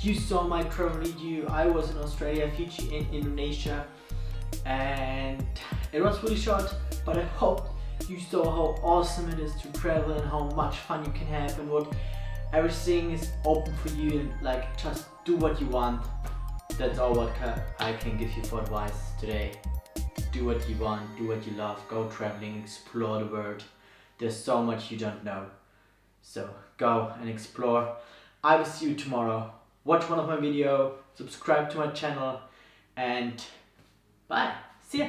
you saw my travel video. I was in Australia, Fiji, in Indonesia, and it was really short, but I hope you saw how awesome it is to travel and how much fun you can have and what everything is open for you and like just do what you want. That's all what I can give you for advice today. Do what you want, do what you love, go traveling, explore the world. There's so much you don't know. So go and explore. I will see you tomorrow. Watch one of my video, subscribe to my channel and bye. See ya.